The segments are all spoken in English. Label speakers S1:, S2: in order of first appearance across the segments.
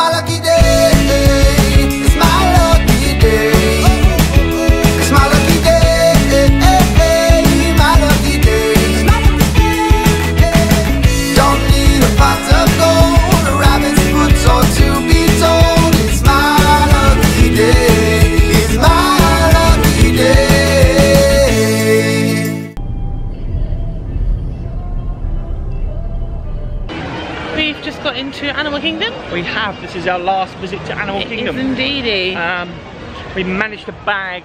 S1: my
S2: We've just got into Animal Kingdom.
S3: We have. This is our last visit to Animal
S2: It
S3: Kingdom.
S2: is indeedy.
S3: Um, we managed to bag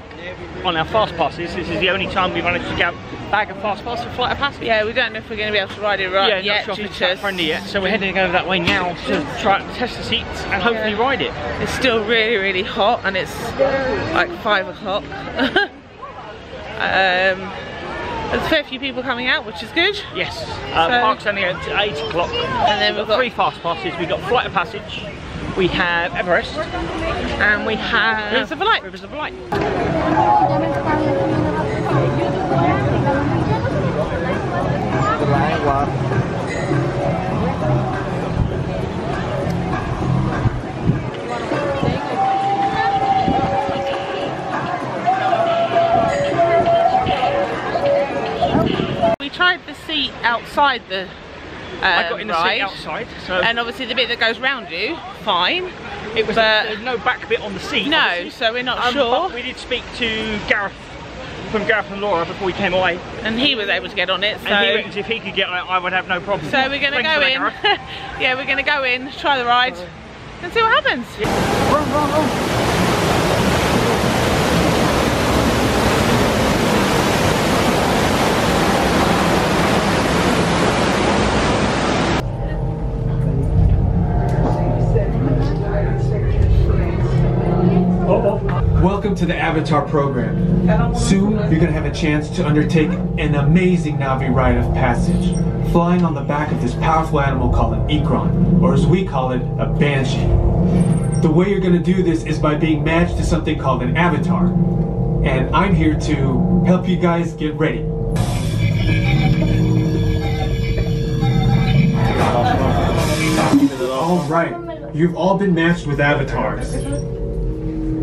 S3: on our fast passes. This is the only time we managed to get bag a fast pass for Flight of Passage.
S2: yeah, we don't know if we're going to be able to ride it right
S3: yeah,
S2: yet.
S3: not sure if it's friendly yet. So we're heading over that way now to try to test the seats and hopefully
S2: Yeah.
S3: ride it.
S2: It's still really, really hot and it's like five o'clock. um, there's a fair few people coming out, which is good.
S3: Yes. Uh,
S2: So-
S3: park's only at eight o'clock.
S2: And then we've got
S3: three fast passes. We've got Flight of Passage. We have Everest, and we have
S2: Rivers of Light.
S3: Rivers of Light.
S2: We tried the seat outside the um,
S3: I got in the
S2: ride,
S3: seat outside, so
S2: and obviously the bit that goes round you, fine.
S3: it was
S2: but-
S3: no back bit on the seat.
S2: No,
S3: obviously.
S2: so we're not
S3: Um,
S2: sure.
S3: We did speak to Gareth from Gareth and Laura before we came away,
S2: And he was able to get on it, so.
S3: and he reckons if he could get on it, I would have no problem.
S2: So we're gonna go in. Yeah, we're gonna go in, try the ride, and see what happens.
S4: Welcome to the Avatar program. Soon, you're going to have a chance to undertake an amazing Navi rite of passage, flying on the back of this powerful animal called an Ikran, or as we call it, a Banshee. The way you're going to do this is by being matched to something called an Avatar. And I'm here to help you guys get ready. All right, you've all been matched with avatars.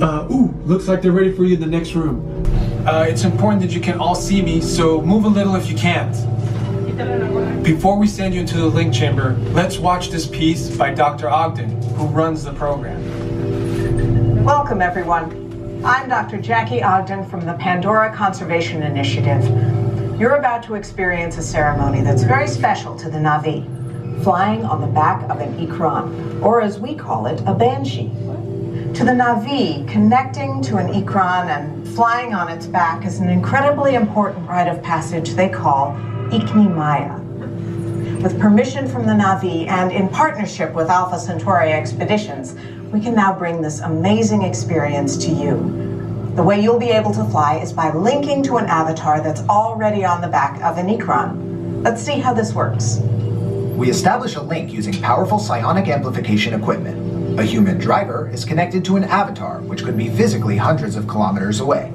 S4: Uh, ooh, looks like they're ready for you in the next room. Uh, it's important that you can all see me, so move a little if you can't. Before we send you into the link chamber, let's watch this piece by Dr. Ogden, who runs the program.
S5: Welcome, everyone. I'm Dr. Jackie Ogden from the Pandora Conservation Initiative. You're about to experience a ceremony that's very special to the Navi flying on the back of an Ikran, or as we call it, a Banshee. To the Navi, connecting to an Ikran and flying on its back is an incredibly important rite of passage they call Iknimaya. With permission from the Navi and in partnership with Alpha Centauri Expeditions, we can now bring this amazing experience to you. The way you'll be able to fly is by linking to an avatar that's already on the back of an Ikran. Let's see how this works.
S6: We establish a link using powerful psionic amplification equipment. A human driver is connected to an avatar, which could be physically hundreds of kilometers away.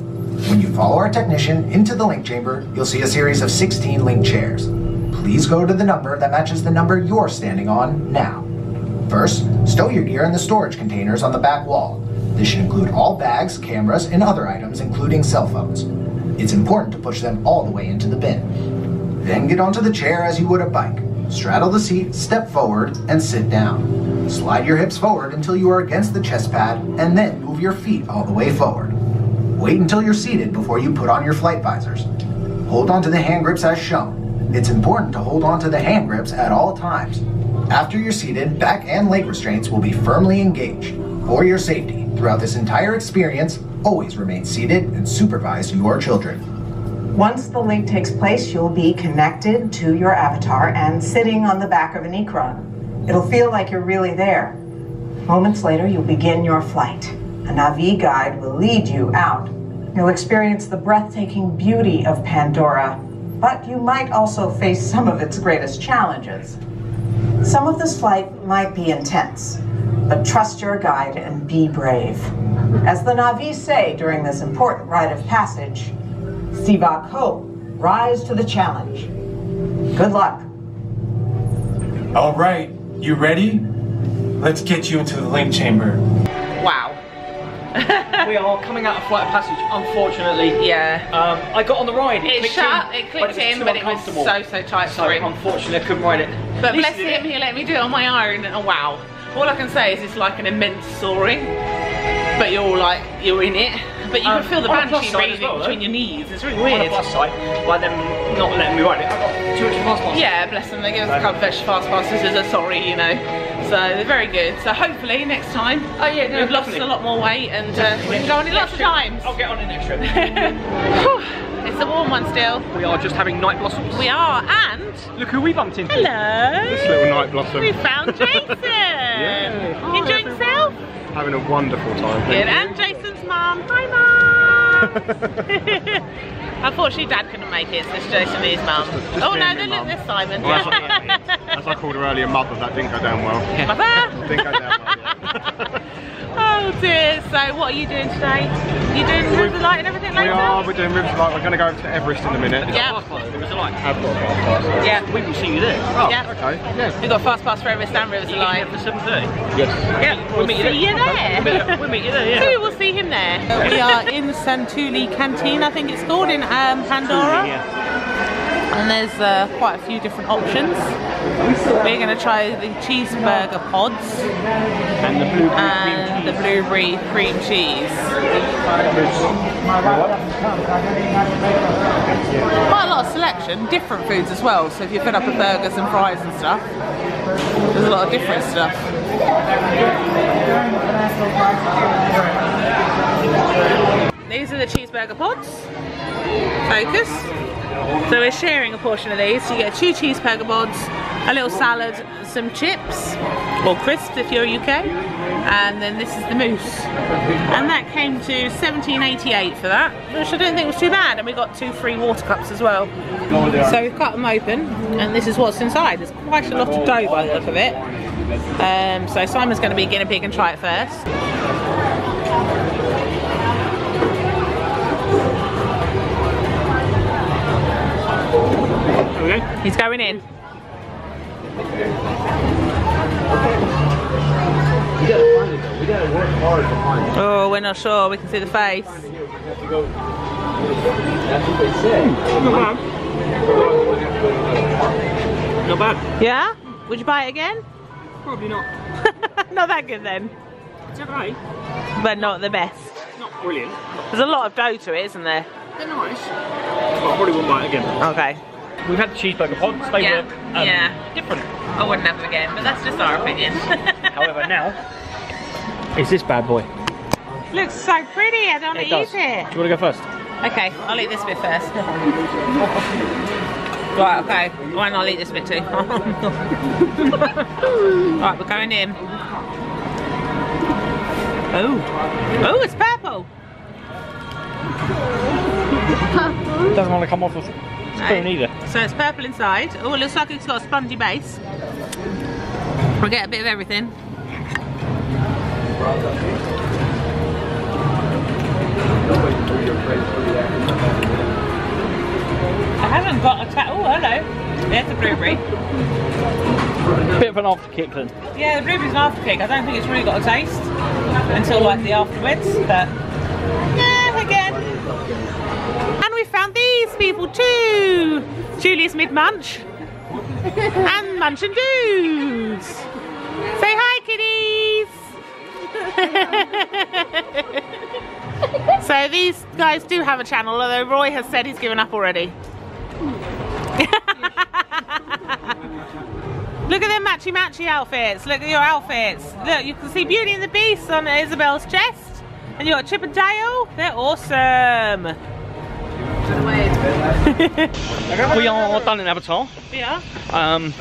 S6: When you follow our technician into the link chamber, you'll see a series of 16 link chairs. Please go to the number that matches the number you're standing on now. First, stow your gear in the storage containers on the back wall. This should include all bags, cameras, and other items, including cell phones. It's important to push them all the way into the bin. Then get onto the chair as you would a bike. Straddle the seat, step forward, and sit down. Slide your hips forward until you are against the chest pad, and then move your feet all the way forward. Wait until you're seated before you put on your flight visors. Hold on to the hand grips as shown. It's important to hold on to the hand grips at all times. After you're seated, back and leg restraints will be firmly engaged. For your safety, throughout this entire experience, always remain seated and supervise your children.
S5: Once the link takes place, you'll be connected to your avatar and sitting on the back of an Ikran. It'll feel like you're really there. Moments later, you'll begin your flight. A Navi guide will lead you out. You'll experience the breathtaking beauty of Pandora, but you might also face some of its greatest challenges. Some of this flight might be intense, but trust your guide and be brave. As the Navi say during this important rite of passage, Sivak rise to the challenge. Good luck.
S4: All right, you ready? let's get you into the link chamber.
S2: Wow.
S3: we are coming out of Flight of Passage, unfortunately.
S2: Yeah.
S3: Um, I got on the ride.
S2: It
S3: clicked
S2: shut,
S3: in,
S2: it clicked
S3: was
S2: in, but it was so, so tight
S3: So
S2: for him.
S3: unfortunately, I couldn't ride it.
S2: But bless him,
S3: it.
S2: he let me do it on my own. Oh, wow. All I can say is it's like an immense soaring, but you're all like, you're in it. But you
S3: Um,
S2: can feel the
S3: on
S2: banshee
S3: side as
S2: breathing
S3: well, though.
S2: between your knees. It's really
S3: On the
S2: weird.
S3: plus side, by them not letting me ride it, I got two extra fast passes.
S2: Yeah, bless them. They give us a couple of extra fast passes as a sorry, you know. So they're very good. So hopefully next time,
S3: Oh yeah, no,
S2: we've lost a lot more weight and uh, we can go on it lots of times.
S3: I'll get on it next trip.
S2: It's a warm one still.
S3: we are just having night blossoms.
S2: We are, and
S3: Look who we bumped into.
S2: hello.
S7: This little night blossom.
S2: We found Jason.
S7: Hi,
S2: Enjoying
S7: everyone.
S2: yourself?
S7: Having a wonderful time.
S2: Good. And Jason's mum. Hi, mum. Unfortunately, Dad couldn't make it, so it's Jason and his mum. Oh no,
S7: and
S2: they
S7: my
S2: look,
S7: mum.
S2: there's Simon.
S7: Well, As I called her earlier, mother, that didn't go down well.
S2: Mother.
S7: Didn't go down well.
S2: Oh dear. So what are you doing today? You doing River Light and everything
S7: We
S2: later?
S7: are, we're doing rivers like we're going to go over to Everest in a minute.
S2: Yeah.
S3: Fast pass, there was a light.
S7: I've got a fast pass.
S2: Yeah.
S3: We will see you there.
S7: Oh,
S2: Yeah.
S7: okay, yeah.
S2: We've got fast pass for Everest and Rivers
S3: You
S2: Alive.
S3: get for 7.30.
S7: Yes.
S2: Yeah,
S3: We'll meet you
S2: see you
S3: there.
S2: there.
S3: We'll meet you there, yeah.
S2: So we'll see him there. We are in Satu'li Canteen, I think it's called, in um, Pandora. And there's uh, quite a few different options. We're going to try the cheeseburger pods
S3: And the blue
S2: and the blueberry cream cheese. Quite a lot of selection, different foods as well. So if you're fed up with burgers and fries and stuff, there's a lot of different stuff. These are the cheeseburger pods. Focus. So we're sharing a portion of these. So you get two cheeseburger pods, a little salad, some chips, or crisps if you're UK, and then this is the mousse. And that came to 17.88 for that, which I don't think was too bad. And we got two free water cups as well. So we've cut them open, and this is what's inside. There's quite a lot of dough by the look of it. Um, so Simon's going to be guinea pig and try it first.
S3: Okay.
S2: He's going in. Oh, we're not sure. We can see the face.
S3: Not bad.
S2: Yeah? Would you buy it again?
S3: Probably not.
S2: not that good then,
S3: It's okay.
S2: but not the best.
S3: Not brilliant.
S2: There's a lot of dough to it, isn't there?
S3: They're nice. But I probably wouldn't buy it again.
S2: Okay.
S3: We've had the cheeseburger pods. They
S2: Yeah,
S3: were um,
S2: yeah.
S3: different.
S2: I wouldn't have them again, but that's just our opinion.
S3: However, now is this bad boy.
S2: Looks so pretty. I don't want
S3: It
S2: to
S3: does.
S2: eat
S3: Do you want to go first?
S2: Okay, I'll eat this bit first. right, okay. Why not eat this bit too? right, we're going in. Oh. Oh, it's purple.
S3: Doesn't want to come off the spoon
S2: No.
S3: either.
S2: So it's purple inside. Oh, it looks like it's got a spongy base. We'll get a bit of everything. I haven't got a Oh, hello. There's the blueberry.
S3: Bit of an afterkick then.
S2: Yeah, the blueberry's an afterkick. I don't think it's really got a taste until like the afterwards, but. These people too. Julius Mid Munch and Munch and Dudes. Say hi, kiddies. so these guys do have a channel, although Roy has said he's given up already. Look at their matchy matchy outfits. Look at your outfits. Look, you can see Beauty and the Beast on Isabel's chest. And you got Chip and Dale. They're awesome.
S3: We are done in Avatar.
S2: Yeah.
S3: Um,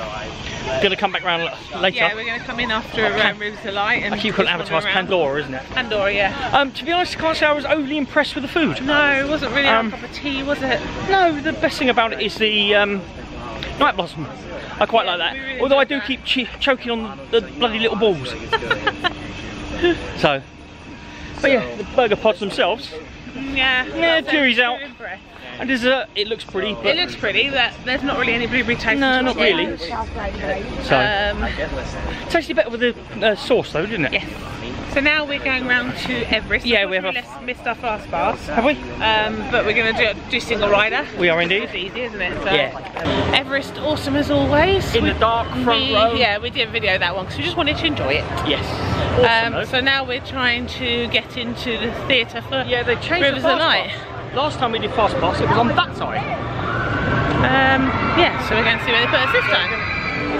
S3: gonna come back round later.
S2: Yeah, we're going to come in after around Rivers to Light. And
S3: I keep calling Avatar's. Pandora, isn't it?
S2: Pandora, yeah.
S3: Um, to be honest, I can't say I was overly impressed with the food.
S2: No, it wasn't really
S3: Um,
S2: our cup of tea, was it?
S3: No, the best thing about it is the um, night blossom. I quite like that.
S2: really
S3: Although I do
S2: that.
S3: keep ch- choking on the bloody little balls. so, but yeah, the burger pods themselves.
S2: Yeah.
S3: Yeah, jury's out. And dessert, it looks pretty.
S2: It looks pretty, but there's not really any blueberry taste.
S3: No, not
S2: all.
S3: really. So,
S2: Um,
S3: tasted better with the uh, sauce though, didn't it?
S2: yes. So now we're going round to Everest.
S3: Yeah, we have a-
S2: missed our fast pass.
S3: Have we?
S2: Um, but we're going to do, do single rider.
S3: We are indeed.
S2: It's easy, isn't it? So,
S3: Yeah.
S2: Everest, awesome as always.
S3: In the dark front
S2: we,
S3: row.
S2: Yeah, we didn't video that one because we just wanted to enjoy it.
S3: Yes. Awesome,
S2: Um, so now we're trying to get into the theatre for
S3: yeah, they changed
S2: Rivers
S3: the
S2: of Light.
S3: pass. Last time we did fast pass, it was on that side.
S2: Um, yeah, so we're going to see where they put us this time.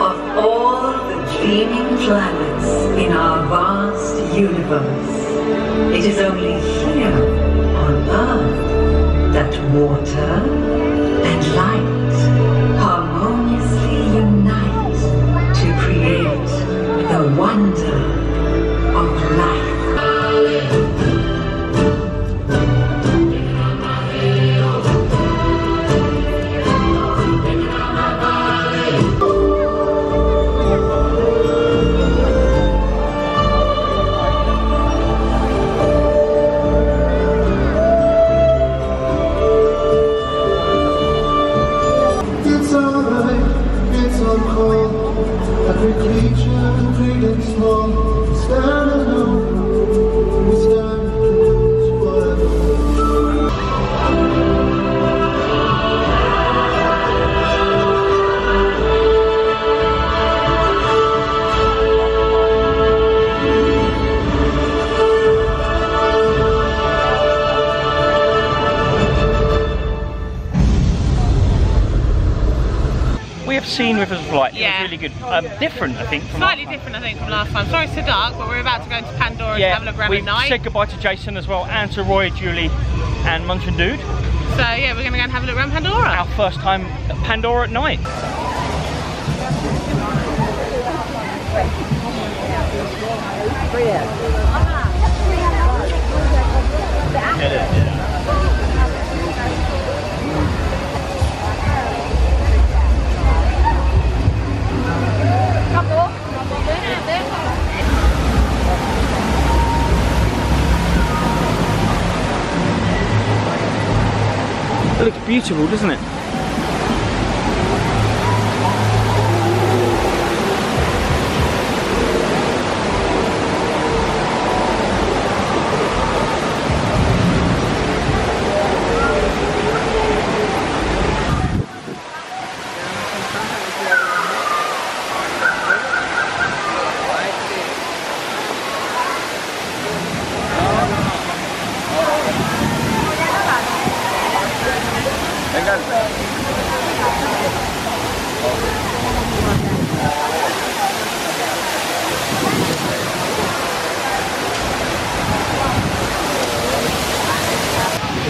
S8: Of all the gleaming planets in our vast universe, it is only here on Earth that water and light harmoniously unite to create the wonder
S1: it's all cold. Every creature, great and small, stand alone. We
S3: have seen Rivers of Light.
S2: Yeah.
S3: It was really good. Um, different, I think. From
S2: Slightly
S3: last time.
S2: different, I think, from last time. Sorry it's so dark, but we're about to go into Pandora and have a look around
S3: we
S2: at night.
S3: said goodbye to Jason as well, and to Roy, Julie, and Munch and Dude.
S2: So yeah, we're going to go and have a look around Pandora.
S3: Our first time at Pandora at night. It looks beautiful, doesn't it?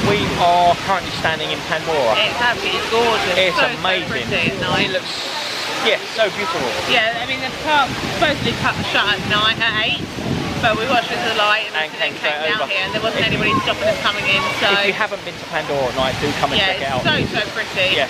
S3: We are currently standing in Pandora.
S2: It's absolutely gorgeous.
S3: It's
S2: so,
S3: amazing.
S2: So pretty.
S3: It looks, yeah, so beautiful.
S2: Yeah, I mean the park's supposedly cut shut at night at eight, but we watched it the light and,
S3: And
S2: then
S3: came
S2: came down
S3: over.
S2: here, and there wasn't
S3: If-
S2: anybody stopping us coming in. So
S3: If you haven't been to Pandora at night, do come and
S2: yeah,
S3: check it
S2: it's
S3: out.
S2: so so pretty.
S3: Yeah,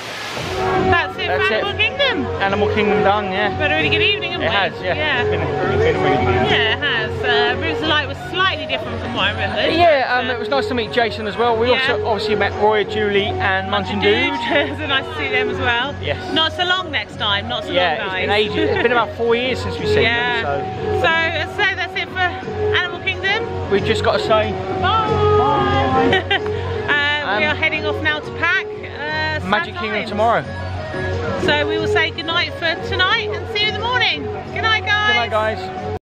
S2: That's it
S3: That's
S2: for
S3: it.
S2: Animal Kingdom.
S3: Animal Kingdom done, yeah.
S2: We've a really good evening, haven't
S3: It
S2: we?
S3: has, yeah.
S2: Yeah.
S3: It's been, it's been a really good evening.
S2: Yeah, it has. Uh, Rivers of Light was slightly different from what I remembered.
S3: Yeah, um,
S2: but,
S3: it was nice to meet Jason as well. We
S2: Yeah.
S3: also obviously met Roy, Julie, and Munch and Dude.
S2: Dude, so nice to see them as well.
S3: Yes.
S2: Not so long next time. Not so
S3: Yeah,
S2: long,
S3: it's
S2: guys.
S3: been ages. It's been about four years since we've seen
S2: yeah.
S3: them,
S2: So, as I say, that's it for Animal Kingdom.
S3: we've just got to say
S2: Bye. uh, we
S3: Um,
S2: are heading off now to pack. Uh,
S3: Magic Kingdom tomorrow.
S2: So we will say goodnight for tonight and see you in the morning. Good night, guys.
S3: Good night, guys.